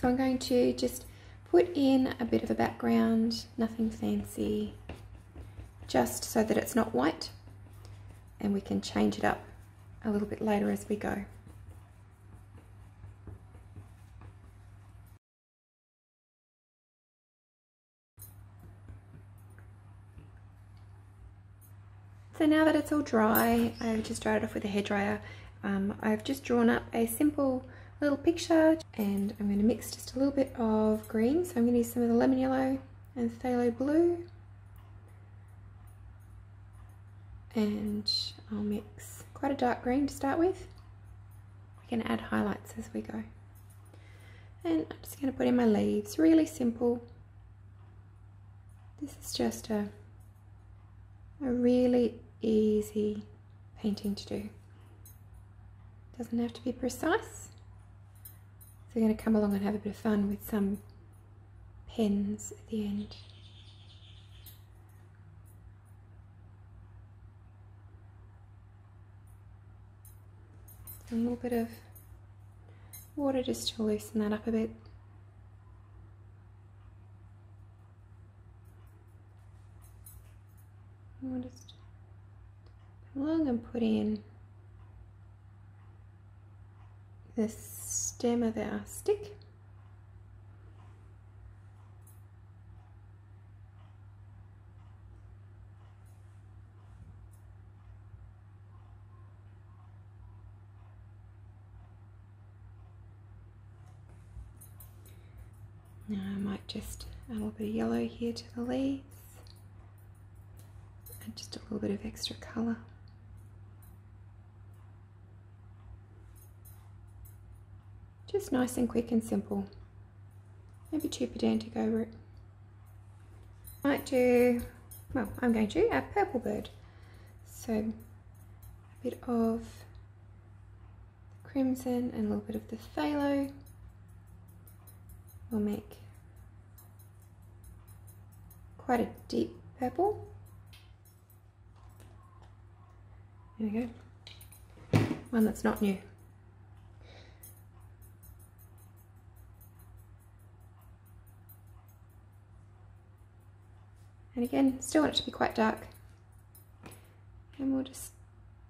So I'm going to just put in a bit of a background, nothing fancy, just so that it's not white and we can change it up a little bit later as we go. So now that it's all dry, I've just dried it off with a hairdryer. Um, I've just drawn up a simple little picture and I'm going to mix just a little bit of green. So I'm going to use some of the lemon yellow and phthalo blue. And I'll mix quite a dark green to start with. We can add highlights as we go. And I'm just going to put in my leaves, really simple. This is just a, a really easy painting to do. Doesn't have to be precise. We're going to come along and have a bit of fun with some pens at the end. A little bit of water just to loosen that up a bit. We'll just come along and put in the stem of our stick. Now I might just add a little bit of yellow here to the leaves and just a little bit of extra colour. Just nice and quick and simple. Maybe too pedantic over it. Might do, well, I'm going to a purple bird. So a bit of crimson and a little bit of the phthalo will make quite a deep purple. There we go. One that's not new. And again, still want it to be quite dark. And we'll just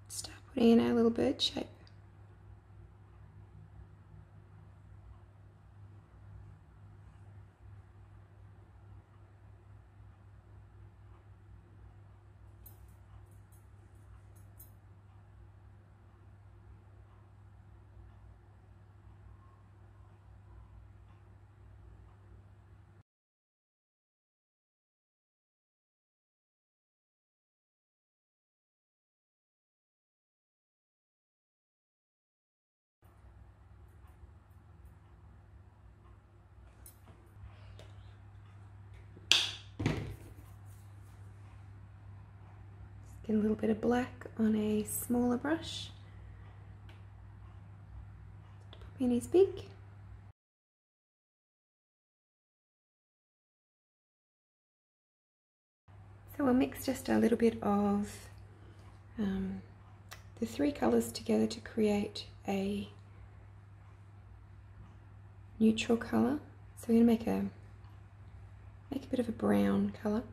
start putting in our little bird shape. A little bit of black on a smaller brush. Pop in his beak. So we'll mix just a little bit of um, the three colours together to create a neutral colour. So we're going to make a make a bit of a brown colour.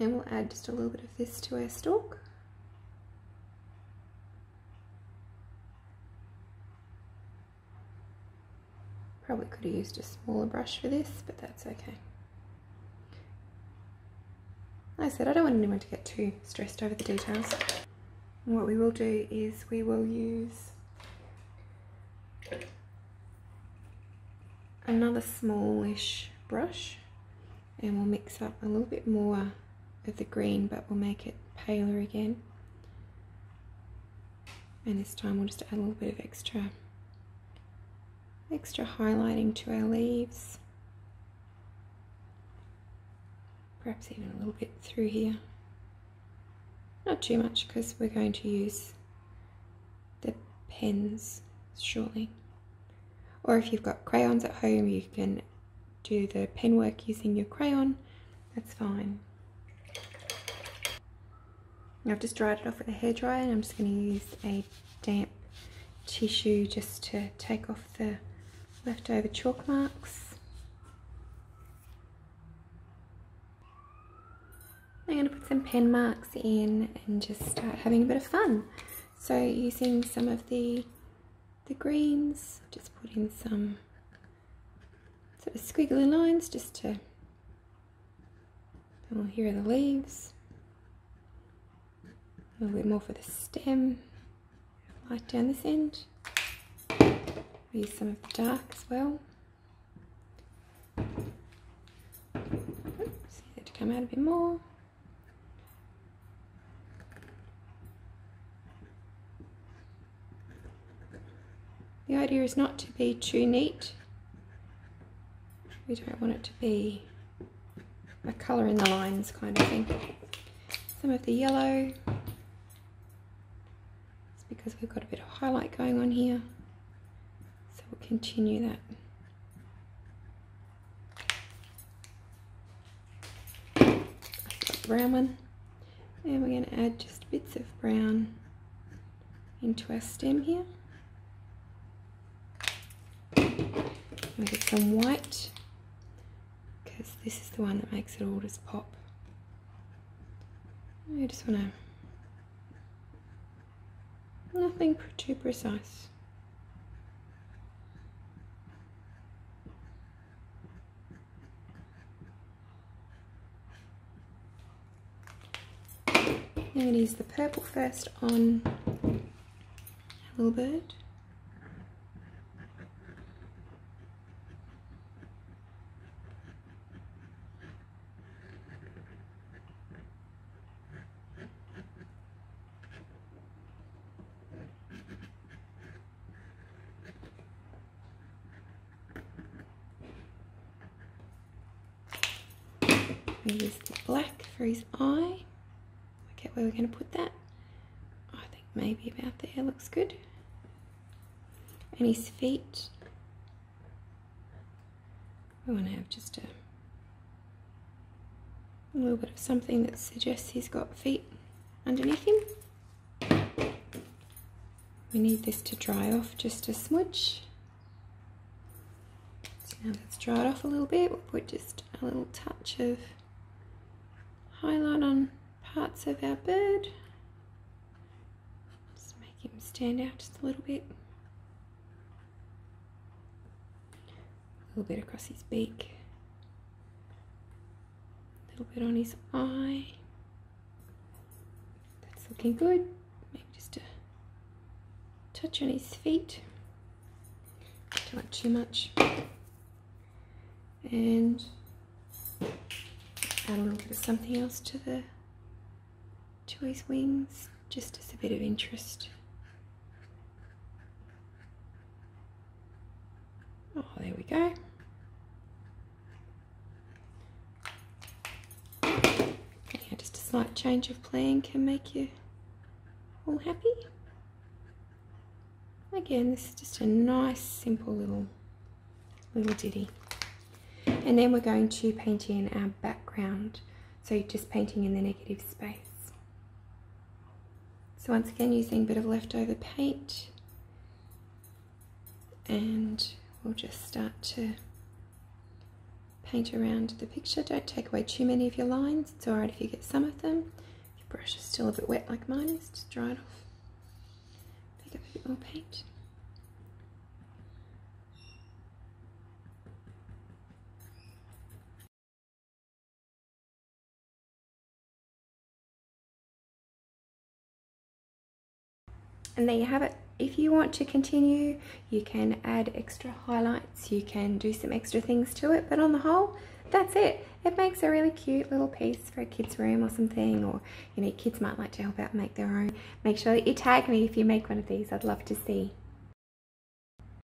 And we'll add just a little bit of this to our stalk. Probably could have used a smaller brush for this, but that's okay. Like I said, I don't want anyone to get too stressed over the details. And what we will do is we will use another smallish brush and we'll mix up a little bit more of the green but we'll make it paler again. And this time we'll just add a little bit of extra extra highlighting to our leaves. Perhaps even a little bit through here. Not too much because we're going to use the pens shortly. Or if you've got crayons at home you can do the pen work using your crayon. That's fine I've just dried it off with a hairdryer and I'm just going to use a damp tissue just to take off the leftover chalk marks. I'm going to put some pen marks in and just start having a bit of fun. So using some of the the greens, just put in some sort of squiggly lines just to, oh here are the leaves, a little bit more for the stem, light down this end, use some of the dark as well. See that to come out a bit more. The idea is not to be too neat. We don't want it to be a colour in the lines kind of thing. Some of the yellow, because we've got a bit of highlight going on here. So we'll continue that. brown one. And we're going to add just bits of brown into our stem here. we get some white because this is the one that makes it all just pop. I just want to, nothing too precise. I'm going to use the purple first on a little bird. Use the black for his eye. Okay, where we're going to put that. I think maybe about there looks good. And his feet. We want to have just a, a little bit of something that suggests he's got feet underneath him. We need this to dry off just a smudge. So now that's dried off a little bit, we'll put just a little touch of highlight on parts of our bird. Just make him stand out just a little bit. A little bit across his beak. A little bit on his eye. That's looking good. Maybe just a touch on his feet. Don't too much. And add a little bit of something else to the to his wings, just as a bit of interest. Oh, there we go. Yeah, just a slight change of plan can make you all happy. Again, this is just a nice, simple little little ditty. And then we're going to paint in our background. So just painting in the negative space. So once again using a bit of leftover paint and we'll just start to paint around the picture. Don't take away too many of your lines. It's alright if you get some of them. Your brush is still a bit wet like mine is, just dry it off. Pick up a bit more paint. And there you have it. If you want to continue, you can add extra highlights, you can do some extra things to it, but on the whole, that's it. It makes a really cute little piece for a kid's room or something, or you know, kids might like to help out make their own. Make sure that you tag me if you make one of these. I'd love to see